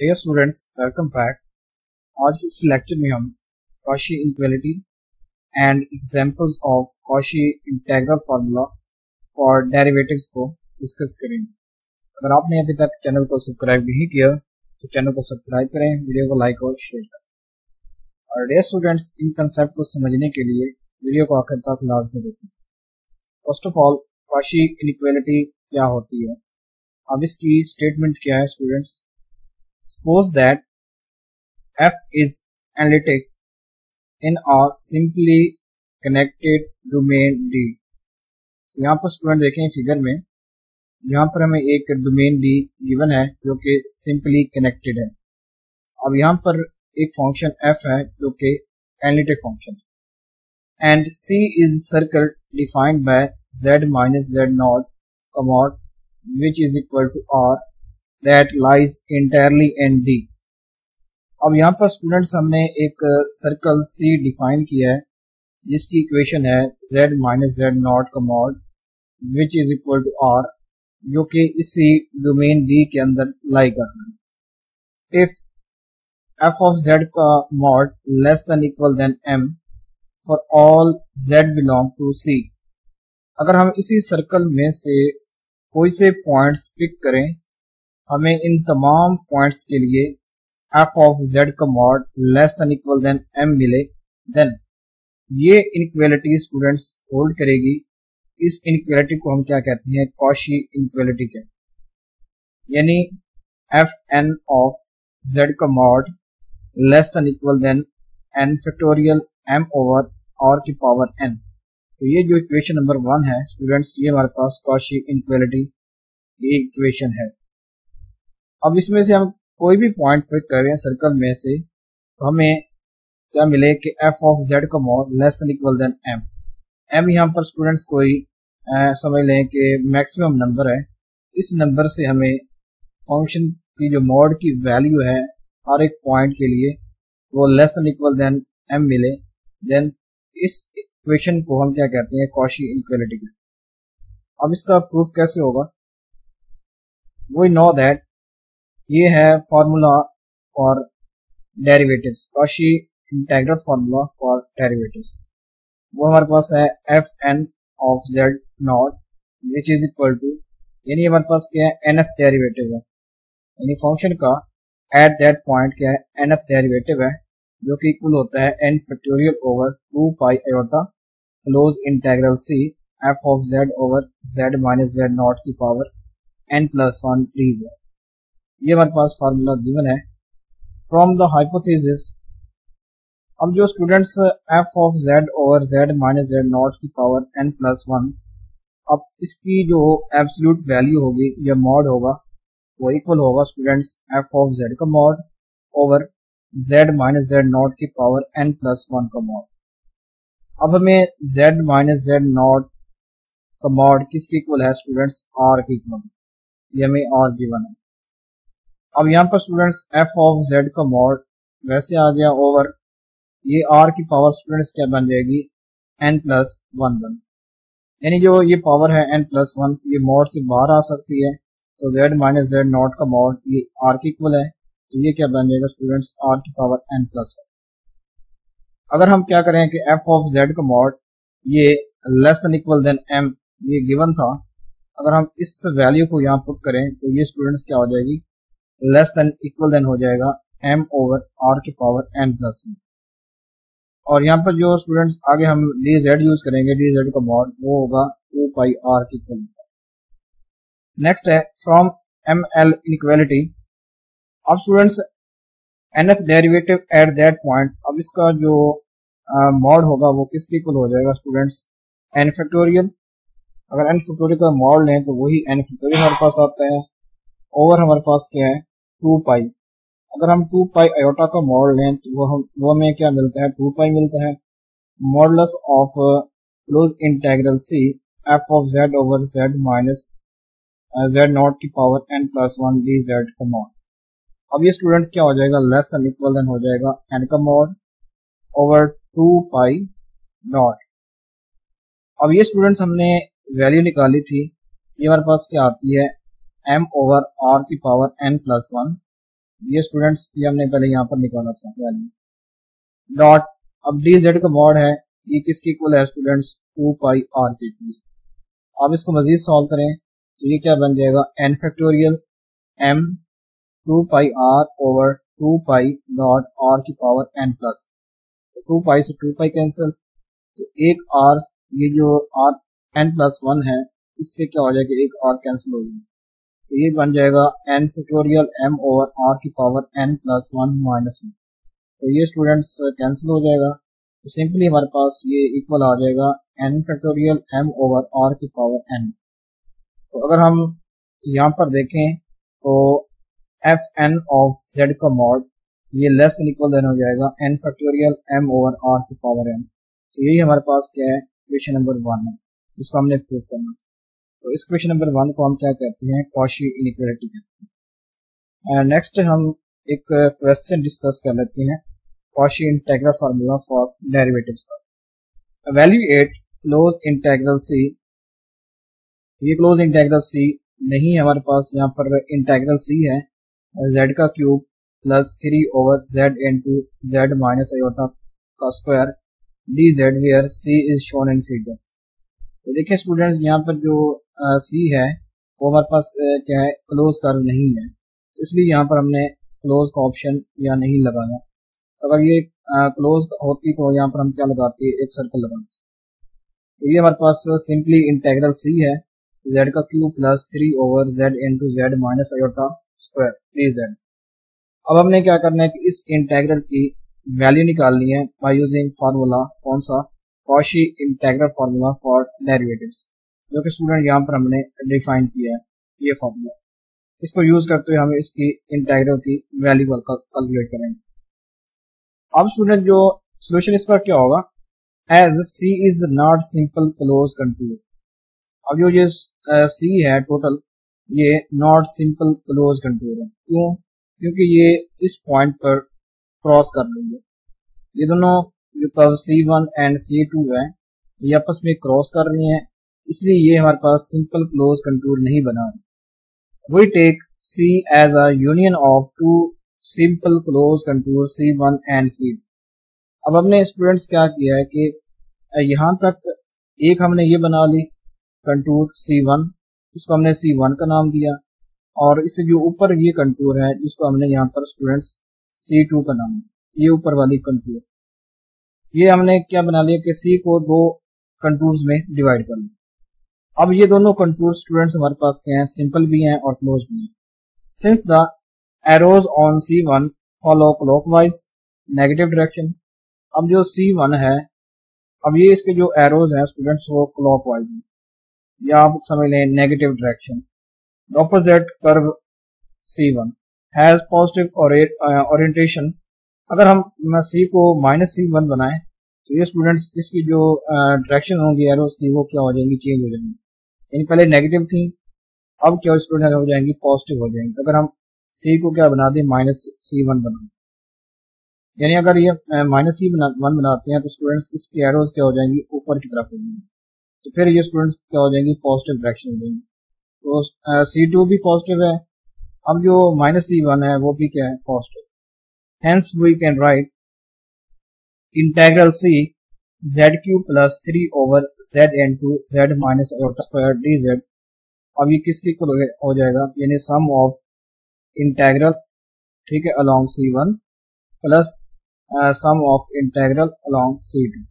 Students welcome back आज के इस लेक्चर में हम Cauchy inequality and examples of Cauchy integral formula for derivatives को डिस्कस करेंगे। अगर आपने अभी तक चैनल को सब्सक्राइब नहीं किया तो चैनल को सब्सक्राइब करें वीडियो को लाइक और शेयर करें। और डियर स्टूडेंट्स इन कंसेप्ट को समझने के लिए वीडियो को आखिर तक लाजमी देखें first of all Cauchy inequality क्या होती है? अब इसकी स्टेटमेंट क्या है students Suppose that f is analytic in a simply connected domain D. तो यहाँ पर स्टूडेंट देखें फिगर में। यहाँ पर हमें एक डोमेन डी गिवन है जो कि सिंपली कनेक्टेड है। अब यहाँ पर एक फ़ंक्शन एफ़ है जो कि एनालिटिक फ़ंक्शन है। And c is circle defined by z minus z naught कमॉट which is equal to r that lies entirely in D अब यहाँ पर स्टूडेंट्स हमने एक सर्कल सी डिफाइन किया है, जिसकी इक्वेशन है z माइनस जेड नॉट का mod which is equal to r जो कि इसी डोमेन डी के अंदर लाई कर रहा है इफ़ एफ़ ऑफ़ जेड का mod less than equal than m for all z belong to c अगर हम इसी सर्कल में से कोई से पॉइंट्स पिक करें हमें इन तमाम पॉइंट्स के लिए एफ़ ऑफ़ जेड का mod less than equal than m मिले देन ये इनक्वेलिटी स्टूडेंट्स होल्ड करेगी। इस इनक्वेलिटी को हम क्या कहते हैं? कॉशी इनक्वेलिटी के। यानी एफ़ एन ऑफ़ जेड का mod less than equal than n factorial m over r की पावर एन तो ये जो इक्वेशन नंबर वन है स्टूडेंट्स ये हमारे पास कॉशी इनक्वेलिटी ये इक्वेशन है। अब इसमें से हम कोई भी पॉइंट पिक कर सर्कल में से तो हमें क्या मिले कि एफ़ ऑफ़ जेड का mod less than equal than m m यहाँ पर स्टूडेंट्स कोई समझ लें कि मैक्सिमम नंबर है। इस नंबर से हमें फ़ंक्शन की जो मॉड की वैल्यू है हर एक पॉइंट के लिए वो less than equal than m मिले। देन इस इक्वेशन को हम क्या कहते हैं? कॉशी इनक्वलिटी अब इसका प्रूफ कैसे होगा? वी नो दैट ये है formula for derivatives Cauchy integral formula for derivatives वो हमारे पास है f n of z naught which is equal to यानी हमारे पास क्या है? एन एफ़ डेरिवेटिव है। यानी फ़ंक्शन का एट दैट पॉइंट क्या है? एन एफ़ डेरिवेटिव है, जो कि इक्वल होता है n factorial over two pi eta close integral c f of z over z minus z naught की power n plus one please है। ये हमारे पास फार्मूला गिवन है। फ्रॉम द हाइपोथेसिस अब जो students f of z over z minus z naught की power N plus one अब इसकी जो एब्सोल्यूट वैल्यू होगी, या मॉड होगा, वो इक्वल होगा स्टूडेंट्स एफ़ ऑफ़ जेड का mod over z minus z naught की पावर एन प्लस वन का मॉड अब हमें जेड माइनस जेड नॉट का मॉड किसके इक्वल है? स्टूडेंट्स आर के इक्वल ये हमें आर गिवन है। अब यहाँ पर स्टूडेंट्स एफ़ ऑफ़ जेड का मॉड वैसे आ गया ओवर ये आर की पावर स्टूडेंट्स क्या बन जाएगी? एन प्लस वन वन यानी जो ये पावर है एन प्लस वन ये मॉड से बाहर आ सकती है. तो जेड माइनस जेड नॉट का मॉड ये आर की इक्वल है. तो ये क्या बन जाएगा स्टूडेंट्स आर की पावर एन प्लस है अगर हम क्या करें कि एफ़ ऑफ़ जेड का मॉड ये less than equal than m ये गिवन था. अगर हम इस वैल्यू को यहाँ पुट करें तो ये स्टूडेंट्स क्या हो जाएगी? लेस देन इक्वल देन हो जाएगा एम ओवर आर की पावर एन प्लस और यहाँ पर जो स्टूडेंट्स आगे हम डी जेड यूज़ करेंगे डी जेड का मॉड वो होगा टू पाई आर की नेक्स्ट है फ्रॉम एम एल इनक्वेलिटी अब students N F derivative at that point अब इसका जो मॉड होगा वो किसके इक्वल हो जाएगा स्टूडेंट्स एन फैक्टोरियल अगर एन फैक्टोरियल का मॉड लें तो वही एन फैक्टोरियल हमारे पास आता है ओवर हमारे पास क्या है? टू पाई अगर हम टू पाई आयोटा का मॉडल लें तो वो हम वो हमें क्या मिलता है? टू पाई मिलता है। Modulus of close integral C F of Z over Z minus Z not की power N plus one D Z का मॉड अब ये स्टूडेंट्स क्या हो जाएगा? लेस एंड इक्वल देन हो जाएगा एन का mod over two pi dot अब ये स्टूडेंट्स हमने वैल्यू निकाली थी। ये हमारे पास क्या आती है? एम ओवर आर की पावर एन प्लस वन ये स्टूडेंट्स ये हमने पहले यहाँ पर निकाला था वैल्यू डॉट अब डी जेड का मॉड है. ये किसके इक्वल है स्टूडेंट्स टू पाई आर के इक्वल अब इसको मजीद सॉल्व करें. तो ये क्या बन जाएगा? N factorial M two pi R over two pi dot R की power N plus two pi से टू पाई कैंसिल तो एक आर ये जो आर एन प्लस वन है, इससे क्या हो जाएगा? एक आर कैंसिल हो जाएगा. तो ये बन जाएगा N factorial M over R की power N plus one minus one तो ये स्टूडेंट्स कैंसिल हो जाएगा। तो सिंपली हमारे पास ये इक्वल आ जाएगा N factorial M over R की पावर एन तो अगर हम यहाँ पर देखें तो एफ़ एन ऑफ़ जेड का मॉड ये लेस इक्वल देन हो जाएगा N factorial M over R की पावर एन तो यही हमारे पास क्या है? क्वेश्चन नंबर वन है। इसको हमने प्रूव करना था। तो इस क्वेश्चन नंबर वन को हम क्या कहते हैं? कॉशी इनइक्वालिटी कहते हैं। नेक्स्ट हम एक क्वेश्चन डिस्कस कर लेते हैं। Cauchy integral formula for derivatives का। Value at close integral C ये क्लोज इंटेग्रल सी नहीं है हमारे पास, यहाँ पर इंटेग्रल सी है। जेड का cube plus three over Z into Z minus का square D Z where C is shown in figure तो देखिए स्टूडेंट्स यहाँ पर जो सी है, वो हमारे पास क्या है क्लोज कर्व नहीं है। इसलिए यहाँ पर हमने क्लोज का ऑप्शन या नहीं लगाया। तो अगर ये क्लोज होती तो यहाँ पर हम क्या लगाते, एक सर्कल लगाते। तो ये हमारे पास सिंपली इंटेग्रल सी है। जेड का cube plus three over Z into Z minus iota square three Z अब हमने क्या करना है कि इस इंटेग्रल की वैल्यू निकालनी है बाय यूजिंग फार्मूला कौन सा? Cauchy integral formula for derivatives जो कि स्टूडेंट यहाँ पर हमने डिफाइन किया है ये फॉर्मूला इसको यूज़ करते हुए हम इसकी इंटेग्रल की वैल्यू कैलकुलेट करेंगे। अब स्टूडेंट जो सोल्यूशन इसका क्या होगा? As C is not simple close control अब जो ये सी है टोटल ये नॉट सिंपल क्लोज कंट्रोल है। क्यों? क्योंकि ये इस पॉइंट पर क्रॉस कर लेंगे। ये दोनों जो curve C one and C two है, ये आपस में क्रॉस कर रही हैं, इसलिए ये हमारे पास सिंपल क्लोज कंटूर नहीं बना we take C as a union of two simple close contour C one and C अब हमने स्टूडेंट्स क्या किया है कि यहाँ तक एक हमने ये बना ली कंटूर सी वन इसको हमने सी वन का नाम दिया, और इससे जो ऊपर ये कंटूर है, जिसको हमने यहाँ पर स्टूडेंट्स सी टू का नाम ये ऊपर वाली कंटूर ये हमने क्या बना लिया कि सी को दो कंटूर्स में डिवाइड कर लिया। अब ये दोनों कंटूर स्टूडेंट्स हमारे पास क्या हैं सिंपल भी हैं और क्लोज भी हैं। Since the arrows on C one follow clockwise negative direction अब जो सी वन है, अब ये इसके जो एरोज हैं स्टूडेंट्स वो क्लॉकवाइज हैं। या आप समझ लें negative direction opposite curve C one has positive orientation अगर हम सी को माइनस सी वन बनाए तो ये स्टूडेंट्स इसकी जो डायरेक्शन होंगी एरोस की, वो क्या हो जाएँगी चेंज हो जाएँगी। यानी पहले नेगेटिव थी, अब क्या स्टूडेंट हो जाएँगी पॉजिटिव हो जाएँगी। अगर हम सी को क्या बना दें माइनस सी वन बना यानी अगर ये माइनस सी वन बनाते हैं तो स्टूडेंट्स इसकी एरोज क्या हो जाएँगी, ऊपर की तरफ़ हो तो फिर ये स्टूडेंट्स क्या हो जाएँगी पॉजिटिव डायरेक्शन हो जाएँगी। तो सी टू भी पॉजिटिव है, अब जो माइनस सी वन है, वो भी क्या है positive Hence, we can write integral c z cube plus 3 over z into z minus iota square dz अब ये किसके इक्वल हो जाएगा? यानी सम ऑफ़ इंटेग्रल ठीक है along C one plus sum of integral along C two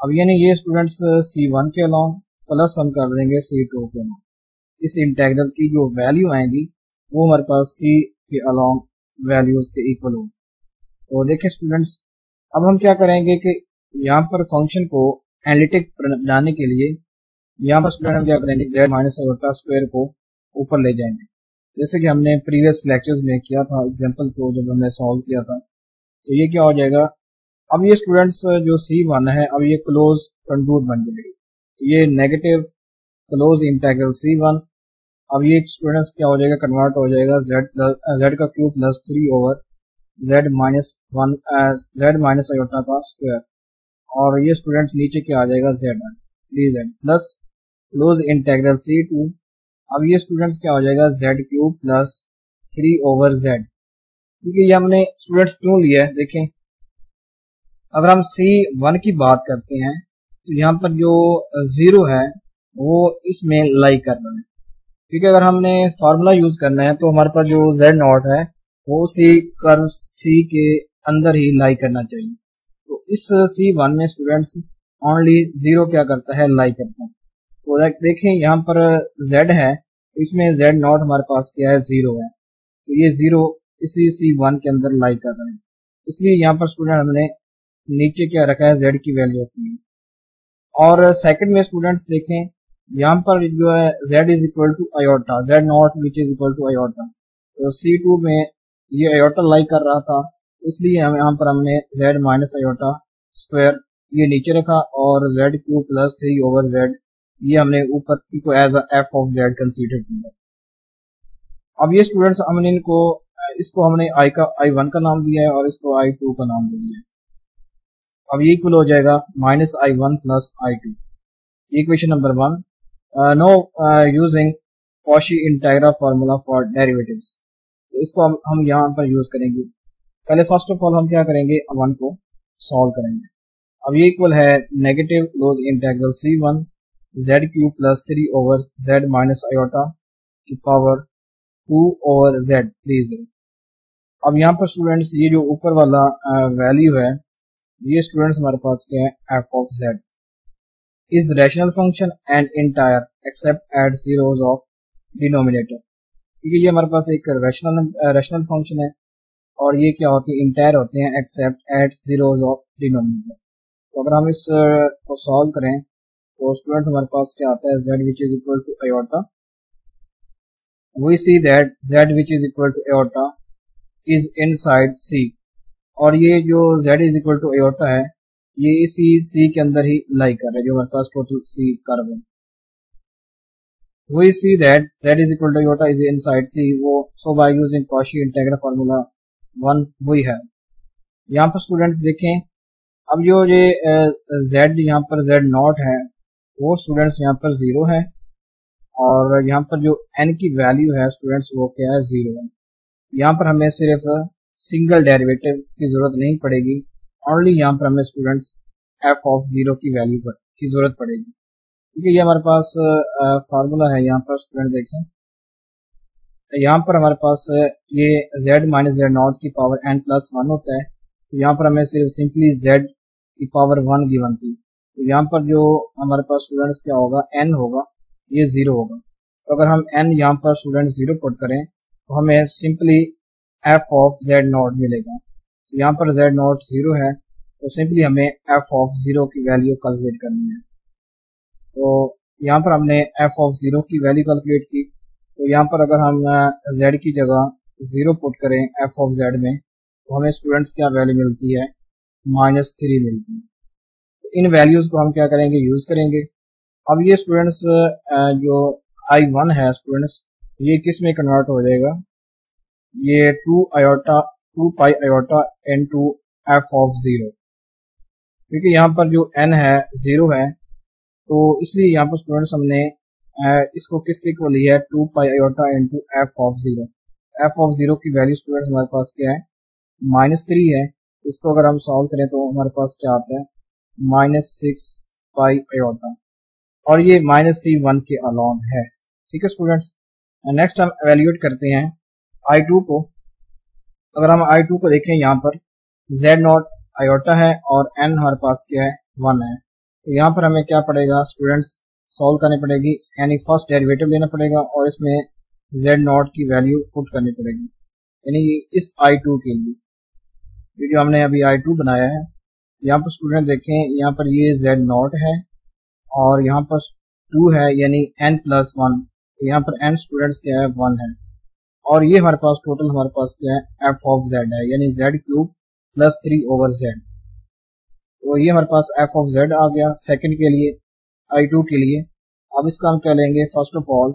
अब यानी ये स्टूडेंट्स सी वन के अलोंग प्लस हम कर देंगे सी टू के अलोंग इस इंटेग्रल की जो वैल्यू आएगी, वो हमारे पास सी के अलोंग वैल्यूज़ के इक्वल होगी। तो देखिए स्टूडेंट्स अब हम क्या करेंगे कि यहाँ पर फ़ंक्शन को एनालिटिक बनाने के लिए यहाँ पर स्टूडेंट हम क्या करेंगे जेड माइनस ओटा स्क्वायर को ऊपर ले जाएँगे। जैसे कि हमने प्रीवियस लेक्चर्स में किया था एग्जांपल को जब हमने सॉल्व किया था तो ये क्या हो जाएगा, अब ये स्टूडेंट्स जो सी वन है, अब ये क्लोज कंटूर बन जाएगी। तो ये negative close integral C one अब ये स्टूडेंट्स क्या हो जाएगा कन्वर्ट हो जाएगा जेड जेड का cube plus three over Z minus one Z minus iota का स्क्वायर और ये स्टूडेंट नीचे क्या आ जाएगा? Z D Z plus close integral C two अब ये स्टूडेंट्स क्या हो जाएगा? Z cube plus three over Z क्योंकि ये हमने स्टूडेंट्स क्यों लिया है देखें। अगर हम सी वन की बात करते हैं। तो यहाँ पर जो ज़ीरो है, वो इसमें लाई कर रहा है। क्योंकि अगर हमने फार्मूला यूज़ करना है तो हमारे पास जो जेड नॉट है वो सी कर्व सी के अंदर ही लाई करना चाहिए। तो इस सी वन में स्टूडेंट्स ओनली ज़ीरो क्या करता है? लाई करता है। तो देखें यहाँ पर जेड है तो इसमें जेड नॉट हमारे पास क्या है? ज़ीरो है। तो ये ज़ीरो इसी सी वन के अंदर लाई कर रहे हैं। इसलिए यहाँ पर स्टूडेंट हमने नीचे क्या रखा है? जेड की वैल्यू रखी है। और सेकंड में स्टूडेंट्स देखें, यहाँ पर जो है, z is equal to iota Z not which is equal to iota तो सी टू में ये अयोटा लाई कर रहा था, इसलिए हम यहाँ पर हमने z माइनस अयोटा स्क्वायर ये नीचे रखा और z cube plus three over z, ये हमने ऊपर को as F of z consider किया। अब ये स्टूडेंट्स हमने इनको, इसको हमने आई का आई वन का नाम दिया है और इसको आई टू का नाम दिया है। अब ये इक्वल हो जाएगा minus I one plus I two equation number one no using Cauchy integral formula for derivatives इसको हम, हम यहाँ पर यूज़ करेंगे। पहले फ़र्स्ट ऑफ़ ऑल हम क्या करेंगे? वन को सॉल्व करेंगे। अब ये इक्वल है negative close integral C one Z cube plus three over Z minus iota की power two over Z three zero अब यहाँ पर स्टूडेंट्स ये जो ऊपर वाला वैल्यू है ये स्टूडेंट्स हमारे पास क्या है? F of Z is rational function and entire except at zeros of denominator क्योंकि ये हमारे पास एक रैशनल रैशनल फ़ंक्शन है। और ये क्या होती है? इंटायर होते हैं except at zeros of denominator तो अगर हम इस को सॉल्व करें तो स्टूडेंट्स हमारे पास क्या आता है? Z which is equal to iota we see that Z which is equal to eta is inside C और ये जो जेड इज़ इक्वल टू एटा है, ये इसी सी के अंदर ही लाई कर रहा है, जो हमारे पास टोटल सी कर्व है we see that z is equal to iota is inside. C वो so by using Cauchy integral formula one वही है यहाँ पर स्टूडेंट्स देखें, अब जो ये z यहाँ पर z नॉट है, वो स्टूडेंट्स यहाँ पर ज़ीरो है, और यहाँ पर जो n की वैल्यू है स्टूडेंट्स वो क्या है? ज़ीरो है। यहाँ पर हमें सिर्फ़ सिंगल डेरिवेटिव की ज़रूरत नहीं पड़ेगी ओनली यहाँ पर हमें स्टूडेंट्स एफ़ ऑफ़ ज़ीरो की वैल्यू की ज़रूरत पड़ेगी। क्योंकि ये हमारे पास फार्मूला है, यहाँ पर स्टूडेंट देखें। यहाँ पर हमारे पास ये z माइनस जेड नॉट की पावर n प्लस वन होता है। तो यहाँ पर हमें सिर्फ़ सिंपली z की पावर वन गिवन थी। तो यहाँ पर जो हमारे पास स्टूडेंट्स क्या होगा, n होगा, ये ज़ीरो होगा। तो अगर हम n यहाँ पर स्टूडेंट ज़ीरो पुट करें तो हमें simply F of Z not मिलेगा। तो यहाँ पर z नॉट ज़ीरो है तो सिंपली हमें एफ़ ऑफ़ ज़ीरो की वैल्यू कैलकुलेट करनी है। तो यहाँ पर हमने एफ़ ऑफ़ ज़ीरो की वैल्यू कैलकुलेट की। तो यहाँ पर अगर हम जेड की जगह ज़ीरो पुट करें एफ़ ऑफ़ जेड में तो हमें स्टूडेंट्स क्या वैल्यू मिलती है? माइनस थ्री मिलती है। तो इन वैल्यूज़ को हम क्या करेंगे? यूज़ करेंगे। अब ये स्टूडेंट्स जो आई वन है स्टूडेंट्स ये किसमें कन्वर्ट हो जाएगा? ये two iota two pi iota N two F of zero क्योंकि यहाँ पर जो एन है ज़ीरो है तो इसलिए यहाँ पर स्टूडेंट्स हमने इसको किसके को लिया है? Two pi iota N two F of zero F of zero की वैल्यू स्टूडेंट्स हमारे पास क्या है? माइनस थ्री है। इसको अगर हम सॉल्व करें तो हमारे पास क्या आता है? माइनस सिक्स पाई आयोटा और ये माइनस सी वन के अलॉन है। ठीक है स्टूडेंट्स नेक्स्ट हम एवेल्यूएट करते हैं आई टू को। अगर हम आई टू को देखें यहाँ पर जेड नॉट आयोटा है और एन हमारे पास क्या है? वन है। तो यहाँ पर हमें क्या पड़ेगा? स्टूडेंट्स सॉल्व करनी पड़ेगी। यानी फ़र्स्ट डेरिवेटिव लेना पड़ेगा और इसमें जेड नॉट की वैल्यू पुट करनी पड़ेगी। यानी इस आई टू के लिए। ये जो हमने अभी आई टू बनाया है। यहाँ पर स्टूडेंट देखें, यहाँ पर ये जेड नॉट है और यहाँ पर टू है, यानी एन प्लस वन यहाँ पर एन स्टूडेंट्स क्या है वन है। और ये हमारे पास टोटल हमारे पास क्या है? एफ़ ऑफ़ जेड है, यानी Z cube plus three over Z तो ये हमारे पास एफ़ ऑफ़ जेड आ गया सेकंड के लिए आई टू के लिए। अब इसका हम क्या लेंगे? फ़र्स्ट ऑफ़ ऑल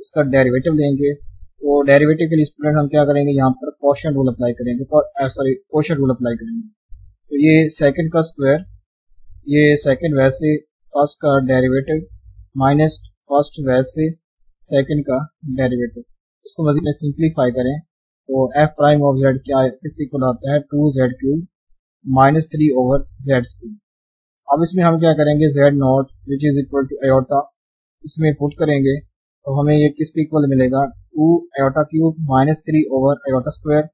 इसका डेरिवेटिव लेंगे। तो डेरिवेटिव के लिए स्टूडेंट हम क्या करेंगे? यहाँ पर क्वेश्चन रूल अप्लाई करेंगे। सॉरी क्वेश्चन रूल अप्लाई करेंगे। तो ये सेकंड का स्क्वायर ये सेकंड वैसे फ़र्स्ट का डेरिवेटिव माइनस फ़र्स्ट वैसे सेकंड का डेरिवेटिव इसको मजीद सिंप्लीफाई करें। तो एफ़ प्राइम ऑफ़ जेड क्या है? किसके इक्वल आता है? Two Z cube minus three over Z cube अब इसमें हम क्या करेंगे? Z not which is equal to iota इसमें पुट करेंगे। तो हमें ये किसके इक्वल मिलेगा? Two iota cube minus three over iota square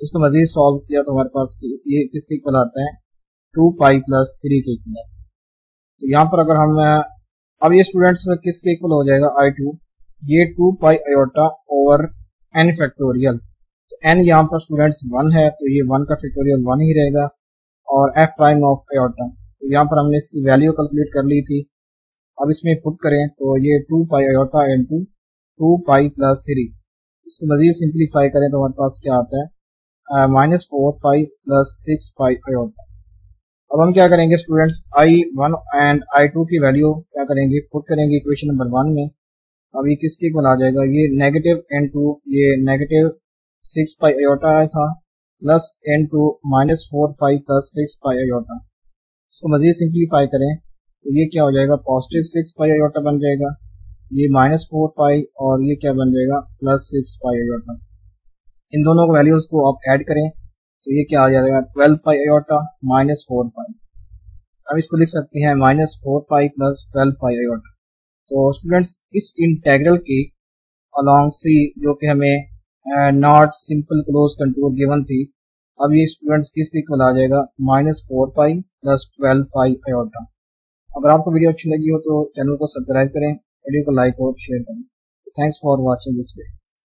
इसको मजीद सॉल्व किया तो हमारे पास ये किसके इक्वल आता है? टू पाई प्लस थ्री के इक्वल तो यहाँ पर अगर हम, अब ये स्टूडेंट्स किसके इक्वल हो जाएगा? आई टू ये two pi iota over N factorial तो एन यहाँ पर स्टूडेंट्स वन है तो ये वन का फैक्टोरियल वन ही रहेगा। और एफ़ प्राइम ऑफ़ अयोटा तो यहाँ पर हमने इसकी वैल्यू कैलकुलेट कर ली थी। अब इसमें पुट करें तो ये two pi iota N two two pi plus three इसको मजीद सिंप्लीफाई करें तो हमारे पास क्या आता है? Minus four pi plus six pi iota अब हम क्या करेंगे students I one and I two की वैल्यू क्या करेंगे? पुट करेंगे इक्वेशन नंबर वन में। अब ये किसके इक्वल आ जाएगा? ये नेगेटिव एन टू ये नेगेटिव सिक्स पाई आया था। Plus N two minus four pi plus six pi iota इसको मजीद सिंप्लीफाई करें तो ये क्या हो जाएगा? पॉजिटिव सिक्स पाई आयोटा बन जाएगा। ये माइनस फोर पाई और ये क्या बन जाएगा? प्लस सिक्स पाई आयोटा इन दोनों को वैल्यूज़ को आप ऐड करें तो ये क्या आ जाएगा? Twelve pi iota minus four pi अब इसको लिख सकते हैं minus four pi plus twelve pi iota तो स्टूडेंट्स इस इंटेग्रल के अलॉन्ग सी जो कि हमें not simple close control given थी। अब ये स्टूडेंट्स किस इक्वल आ जाएगा? Minus four pi plus twelve pi iota अगर आपको वीडियो अच्छी लगी हो तो चैनल को सब्सक्राइब करें वीडियो को लाइक और शेयर करें। Thanks for watching this video